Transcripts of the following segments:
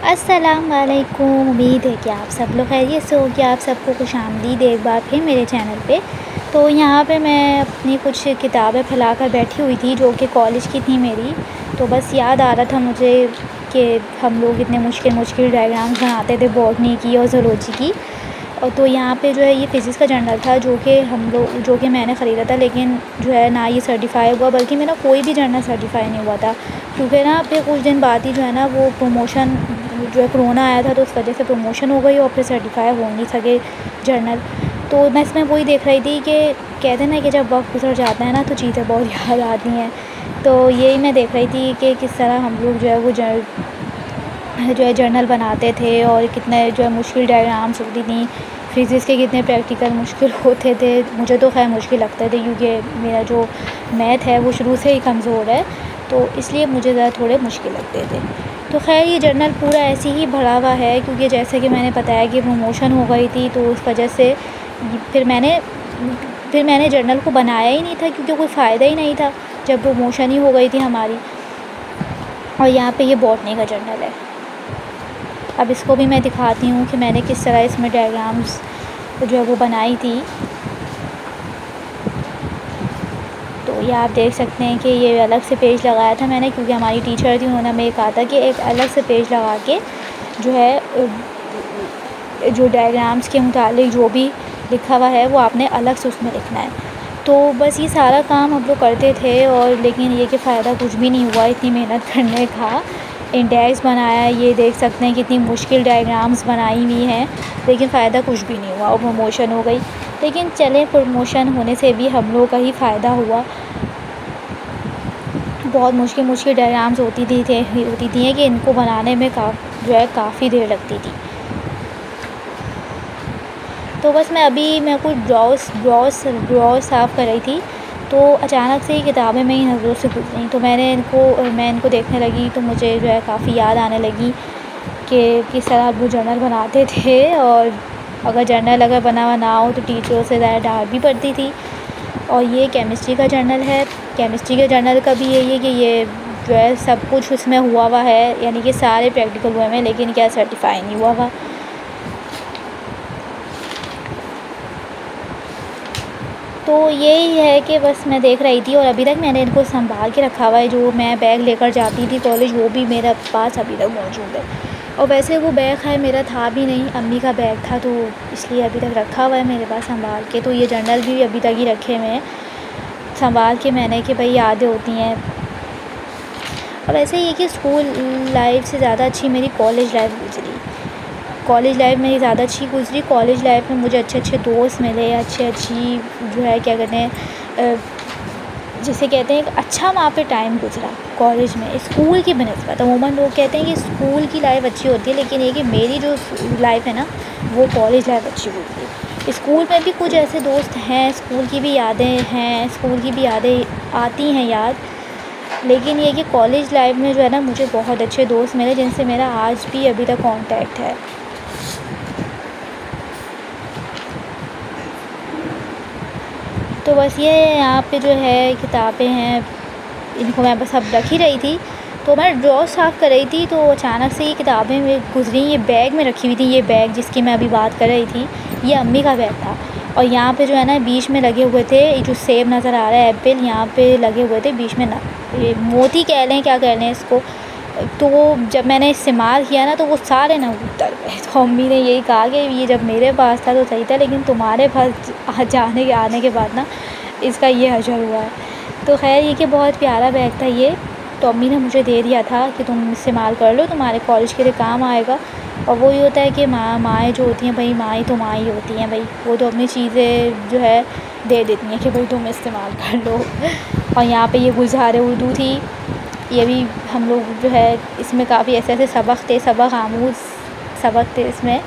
अस्सलाम वालेकुम उम्मीद है कि आप सब लोग खैरियत से हो कि आप सबको खुश आमदीद एक बार फिर मेरे चैनल पे। तो यहाँ पे मैं अपनी कुछ किताबें फैला कर बैठी हुई थी जो कि कॉलेज की थी मेरी। तो बस याद आ रहा था मुझे कि हम लोग इतने मुश्किल मुश्किल डायग्राम्स बनाते थे बॉटनी की और जोलॉजी की। और तो यहाँ पे जो है ये फ़िज़िक्स का जर्नल था जो कि हम लोग, जो कि मैंने ख़रीदा था, लेकिन जो है ना ये सर्टिफ़ाई हुआ, बल्कि मेरा कोई भी जर्नल सर्टिफ़ाई नहीं हुआ था। क्योंकि ना फिर कुछ दिन बाद ही जो है ना वो प्रमोशन जो है कोरोना आया था तो उस वजह से प्रमोशन हो गई और फिर सर्टिफ़ाई हो नहीं सके जर्नल तो मैं इसमें वही देख रही थी कि कहते ना कि जब वक्त गुजर जाता है ना तो चीज़ें बहुत याद आती हैं. तो यही मैं देख रही थी कि किस तरह हम लोग जो है वो जर, जो है जर्नल बनाते थे और कितने जो है मुश्किल डायग्राम्स होती थी फिज़िक्स के कितने प्रैक्टिकल मुश्किल होते थे. मुझे तो खैर मुश्किल लगते थे क्योंकि मेरा जो मैथ है वो शुरू से ही कमज़ोर है. तो इसलिए मुझे ज़रा थोड़े मुश्किल लगते थे। तो ख़ैर, ये जर्नल पूरा ऐसे ही भरा हुआ है क्योंकि जैसे कि मैंने बताया कि प्रमोशन हो गई थी तो उस वजह से फिर मैंने फिर मैंने जर्नल को बनाया ही नहीं था क्योंकि कोई फ़ायदा ही नहीं था, जब प्रमोशन ही हो गई थी हमारी। और यहाँ पे ये बॉटनी का जर्नल है। अब इसको भी मैं दिखाती हूँ कि मैंने किस तरह इसमें डायग्राम्स जो है वो बनाई थी तो ये आप देख सकते हैं कि ये अलग से पेज लगाया था मैंने क्योंकि हमारी टीचर थी, उन्होंने हमें कहा था कि एक अलग से पेज लगा के जो है, जो डायग्राम्स के मुतालिक जो भी लिखा हुआ है वो आपने अलग से उसमें लिखना है। तो बस ये सारा काम हम लोग करते थे और लेकिन ये कि फ़ायदा कुछ भी नहीं हुआ, इतनी मेहनत करने का। इंडेक्स बनाया, ये देख सकते हैं कितनी मुश्किल डायग्राम्स बनाई हुई हैं, लेकिन फ़ायदा कुछ भी नहीं हुआ और प्रमोशन हो गई। लेकिन चले प्रमोशन होने से भी हम लोग का ही फ़ायदा हुआ। बहुत मुश्किल मुश्किल डायग्राम्स होती थी, थे, होती थी कि इनको बनाने में का, जो है काफ़ी देर लगती थी। तो बस मैं अभी, मैं कुछ ब्राउस ब्राउस ब्राउस साफ़ कर रही थी। तो अचानक से ही किताबें मेरी नज़रों से गुजरी तो मैंने इनको, मैं इनको देखने लगी तो मुझे जो है काफ़ी याद आने लगी कि किस तरह वो जर्नल बनाते थे और अगर जर्नल अगर बना हुआ ना हो तो टीचरों से ज़्यादा डांट भी पड़ती थी। और ये केमिस्ट्री का जर्नल है। केमिस्ट्री के जर्नल का भी यही है कि ये जो है सब कुछ उसमें हुआ हुआ है, यानी कि सारे प्रैक्टिकल हुए हैं, लेकिन क्या सर्टिफाई नहीं हुआ हुआ। तो यही है कि बस मैं देख रही थी और अभी तक मैंने इनको संभाल के रखा हुआ है, जो मैं बैग लेकर जाती थी कॉलेज वो भी मेरे पास अभी तक मौजूद है। और वैसे वो बैग है, मेरा था भी नहीं, अम्मी का बैग था तो इसलिए अभी तक रखा हुआ है मेरे पास संभाल के तो ये जर्नल भी अभी तक ही रखे हुए हैं। संभाल के मैंने कि भाई यादें होती हैं। और वैसे ये कि स्कूल लाइफ से ज़्यादा अच्छी मेरी कॉलेज लाइफ गुजरी। कॉलेज लाइफ मेरी ज़्यादा अच्छी गुजरी। कॉलेज लाइफ में मुझे अच्छे अच्छे दोस्त मिले, अच्छे अच्छी जो है क्या कहते हैं जिसे कहते हैं अच्छा वहाँ पे टाइम गुजरा कॉलेज में। स्कूल की बनस्बत अमूमन लोग कहते हैं कि स्कूल की लाइफ अच्छी होती है, लेकिन ये कि मेरी जो लाइफ है ना, वो कॉलेज लाइफ अच्छी गुजरी स्कूल में भी कुछ ऐसे दोस्त हैं, स्कूल की भी यादें हैं, स्कूल की भी यादें आती हैं याद लेकिन ये कि कॉलेज लाइफ में जो है ना, मुझे बहुत अच्छे दोस्त मिले जिनसे मेरा आज भी अभी तक कांटेक्ट है। तो बस ये यहाँ पे जो है, किताबें हैं, इनको मैं बस अब रख ही रही थी। तो मैं ड्रॉ साफ़ कर रही थी तो अचानक से ये किताबें गुजरी, ये बैग में रखी हुई थी, ये बैग जिसकी मैं अभी बात कर रही थी। ये अम्मी का बैग था। और यहाँ पे जो है ना, बीच में लगे हुए थे जो सेब नज़र आ रहा है एप्पल, यहाँ पे लगे हुए थे बीच में ना। ये मोती कह लें, क्या कह लें इसको। तो जब मैंने इस्तेमाल किया ना तो वो सारे ना उतर गए। तो अम्मी ने यही कहा कि ये जब मेरे पास था तो सही था, लेकिन तुम्हारे पास जाने के, आने के बाद ना, इसका ये हशर हुआ है। तो खैर, ये कि बहुत प्यारा बैग था ये। तो अम्मी ने मुझे दे दिया था कि तुम इस्तेमाल कर लो, तुम्हारे कॉलेज के लिए काम आएगा। और वो ये होता है कि माँ, माएँ जो होती हैं, भाई माएँ तो माँ ही होती हैं भाई। वो तो अपनी चीज़ें जो है दे देती हैं कि भाई तुम इस्तेमाल कर लो। और यहाँ पे ये गुजार उर्दू थी। ये भी हम लोग जो है इसमें काफ़ी ऐसे ऐसे सबक थे, सबक आमूज, सबक थे इसमें,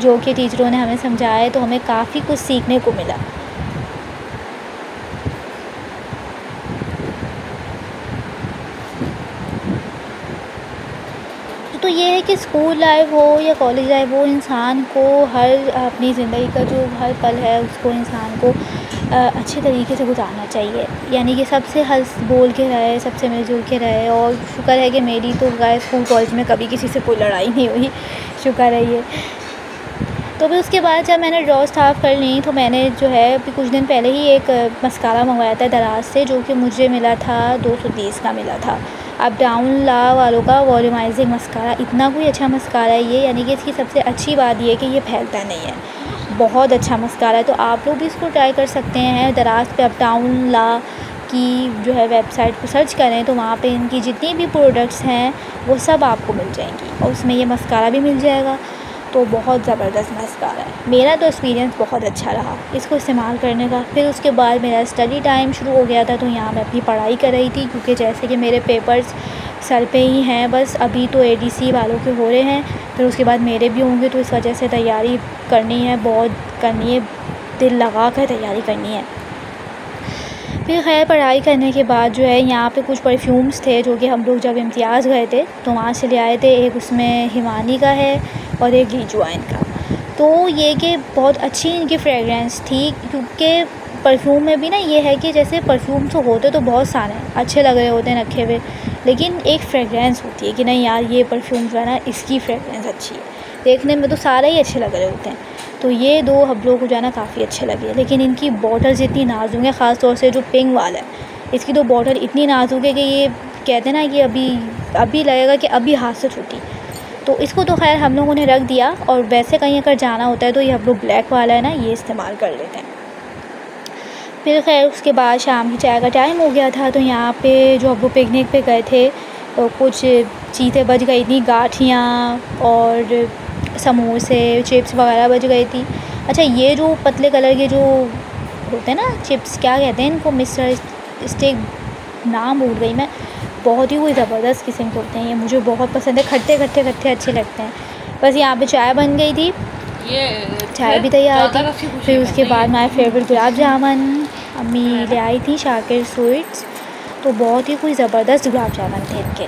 जो कि टीचरों ने हमें समझाया तो हमें काफ़ी कुछ सीखने को मिला। तो ये है कि स्कूल लाइफ हो या कॉलेज लाइफ हो, इंसान को हर अपनी ज़िंदगी का जो हर पल है, उसको इंसान को अच्छे तरीके से गुजारना चाहिए। यानी कि सबसे हंस बोल के रहे, सबसे मिलजुल के रहे और शुक्र है कि मेरी तो गाय स्कूल कॉलेज में कभी किसी से कोई लड़ाई नहीं हुई। शुक्र है ये। तो फिर उसके बाद जब मैंने ड्रॉ साफ़ कर ली तो मैंने जो है, अभी कुछ दिन पहले ही एक मस्कारा मंगवाया था दराज से, जो कि मुझे मिला था, दो सौ तीस का मिला था। अब डाउन ला वालों का वॉल्यूमाइजिंग मस्कारा इतना कोई अच्छा मस्कारा है ये, यानी कि इसकी सबसे अच्छी बात ये है कि ये फैलता नहीं है। बहुत अच्छा मस्कारा है तो आप लोग भी इसको ट्राई कर सकते हैं। दराज पे अब डाउन ला की जो है वेबसाइट पर सर्च करें तो वहाँ पे इनकी जितनी भी प्रोडक्ट्स हैं, वो सब आपको मिल जाएँगी और उसमें ये मस्कारा भी मिल जाएगा। तो बहुत ज़बरदस्त मस्कारा है। मेरा तो एक्सपीरियंस बहुत अच्छा रहा इसको इस्तेमाल करने का। फिर उसके बाद मेरा स्टडी टाइम शुरू हो गया था तो यहाँ मैं अपनी पढ़ाई कर रही थी, क्योंकि जैसे कि मेरे पेपर्स सर पे ही हैं, बस अभी तो एडीसी वालों के हो रहे हैं। फिर उसके बाद मेरे भी होंगे तो इस वजह से तैयारी करनी है, बहुत करनी है, दिल लगा कर तैयारी करनी है। फिर खैर, पढ़ाई करने के बाद जो है, यहाँ पे कुछ परफ्यूम्स थे, जो कि हम लोग जब इम्तियाज़ गए थे तो वहाँ से ले आए थे। एक उसमें हिमानी का है और एक लीजुआइन का। तो ये कि बहुत अच्छी इनकी फ्रेगरेंस थी, क्योंकि परफ्यूम में भी ना ये है कि जैसे परफ्यूम तो होते तो बहुत सारे हैं, अच्छे लग रहे होते हैं रखे हुए, लेकिन एक फ्रेगरेंस होती है कि नहीं यार, ये परफ्यूम जो है ना, इसकी फ्रेगरेंस अच्छी है। देखने में तो सारे ही अच्छे लग रहे होते हैं। तो ये दो हम लोग को जो है ना, काफ़ी अच्छे लगे। लेकिन इनकी बॉटल्स इतनी नाजुक है, ख़ास तौर से जो पिंक वाला है। इसकी तो बॉटल इतनी नाजुक है कि ये कहते ना कि अभी अभी लगेगा कि अभी हाथ से छूटी तो इसको तो खैर हम लोगों ने रख दिया और वैसे कहीं अगर जाना होता है तो ये हम लोग ब्लैक वाला है ना, ये इस्तेमाल कर लेते हैं। फिर खैर उसके बाद शाम की चाय का टाइम हो गया था तो यहाँ पे जो अब वो पिकनिक पे गए थे तो कुछ चीज़ें बच गई थी, गाठियाँ और समोसे चिप्स वगैरह बच गई थी। अच्छा ये जो पतले कलर के जो होते हैं ना चिप्स क्या कहते हैं इनको? मिस्टर स्टिक नाम भूल गई मैं। बहुत ही कोई ज़बरदस्त किस्म के होते हैं ये मुझे बहुत पसंद है। खट्टे खट्टे खट्टे अच्छे लगते हैं। बस यहाँ पे चाय बन गई थी। ये चाय भी तैयार थी। फिर उसके बाद माई फेवरेट गुलाब जामुन अम्मी ले आई थी शाकिर स्वीट्स। तो बहुत ही कोई ज़बरदस्त गुलाब जामुन थे इनके।